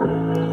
Yeah.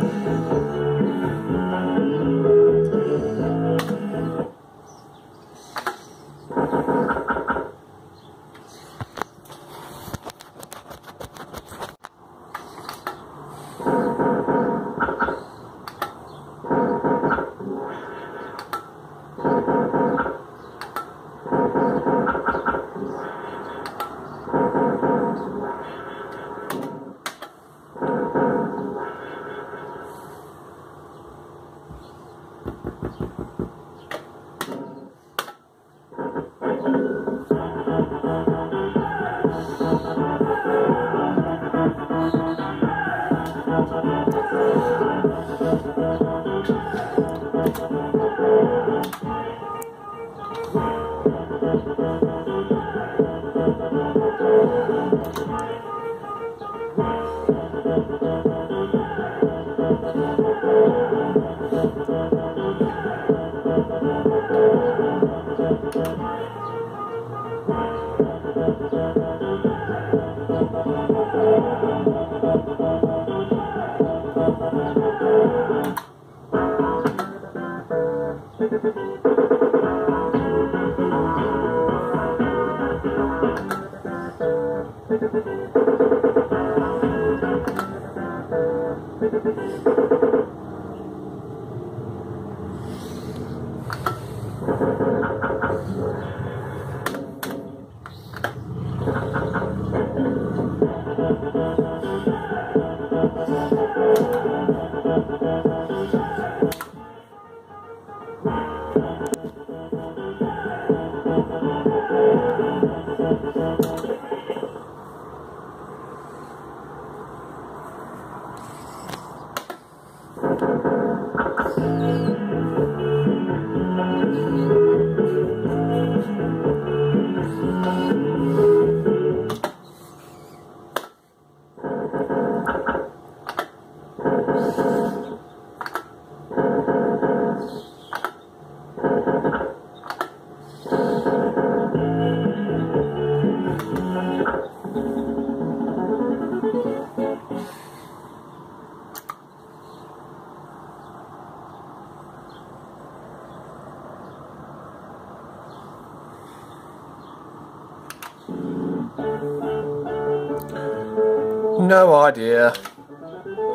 No idea.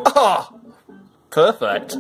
Ah! Perfect.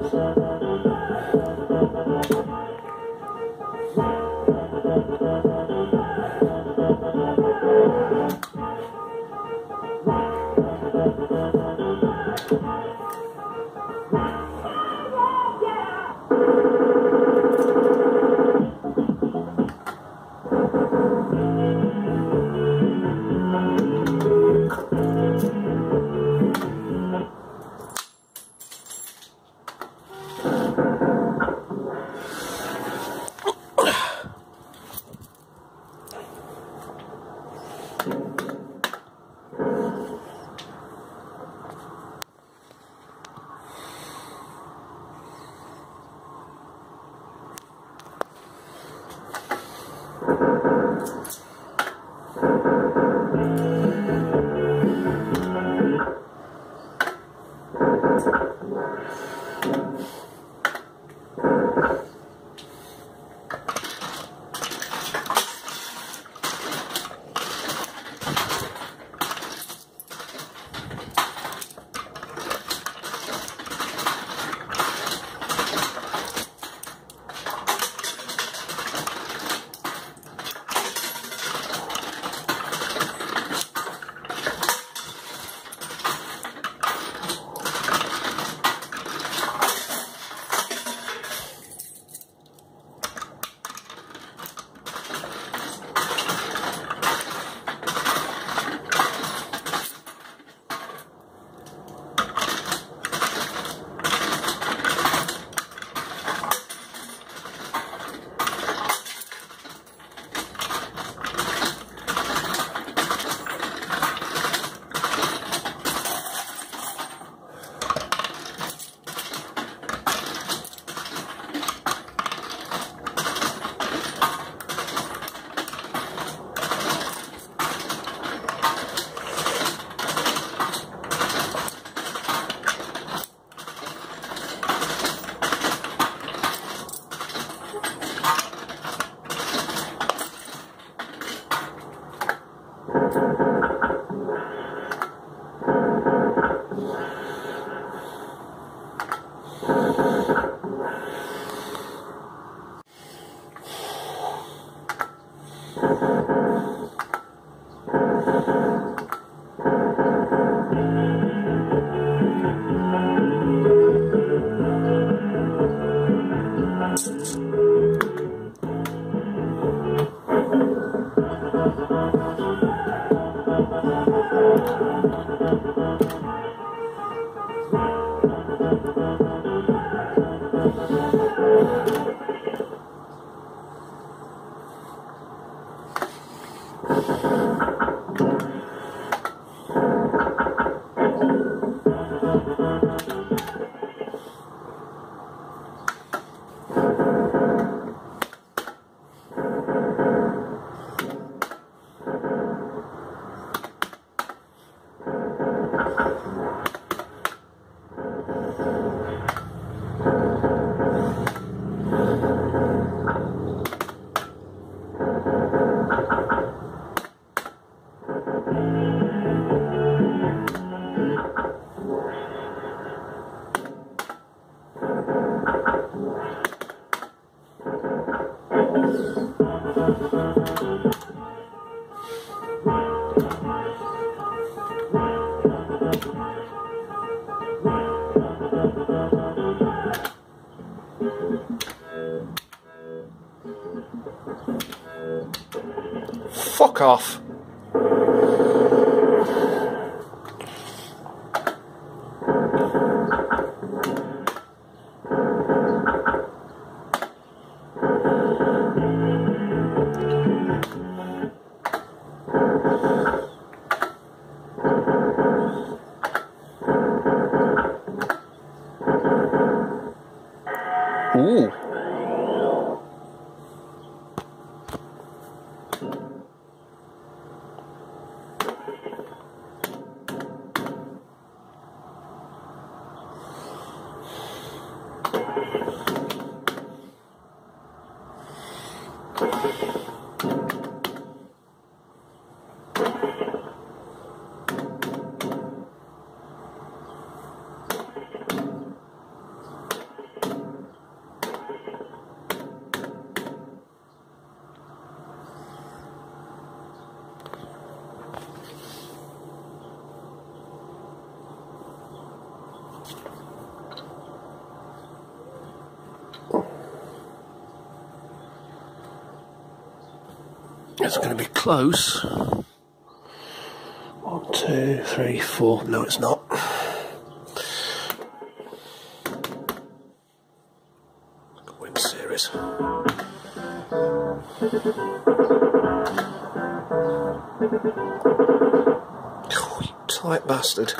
da da da da Fuck off. It's going to be close. One, two, three, four. No, it's not. Win series. Tight bastard.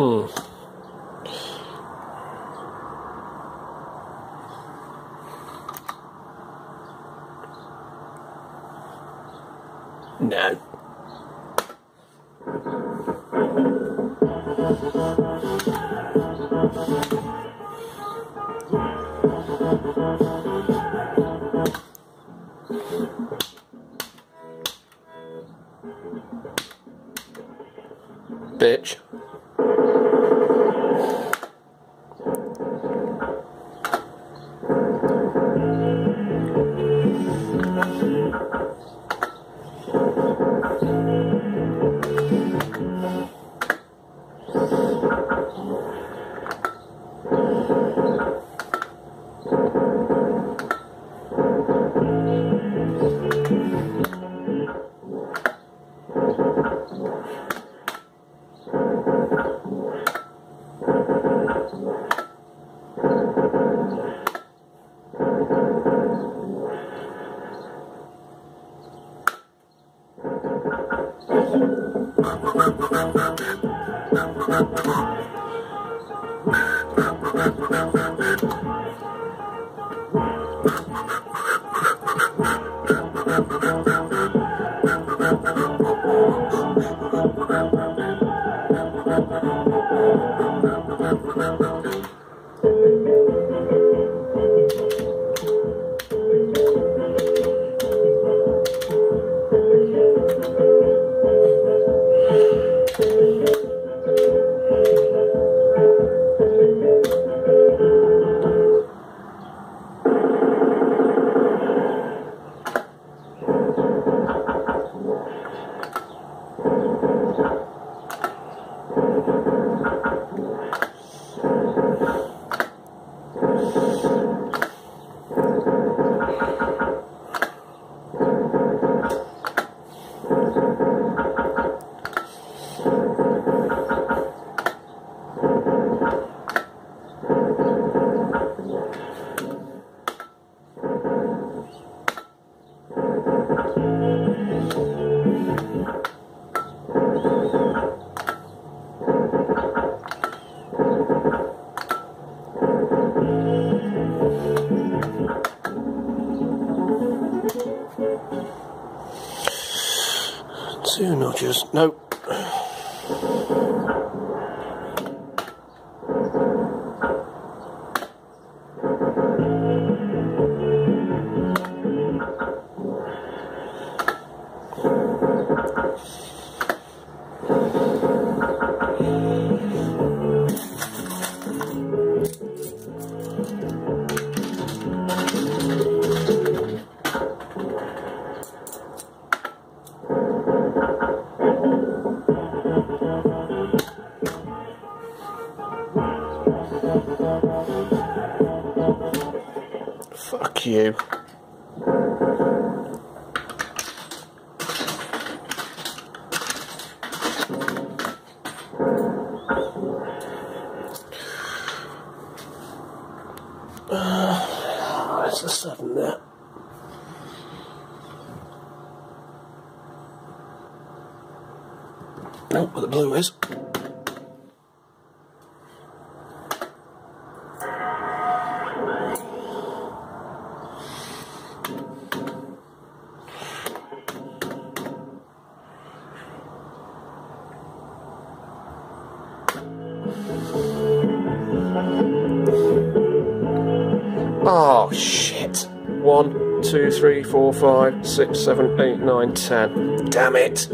Hmm. Nah, Thank you. Notches. Nope. You. Uh, where's the seven there? Nope, where the blue is. Five, six, seven, eight, nine, ten. Damn it.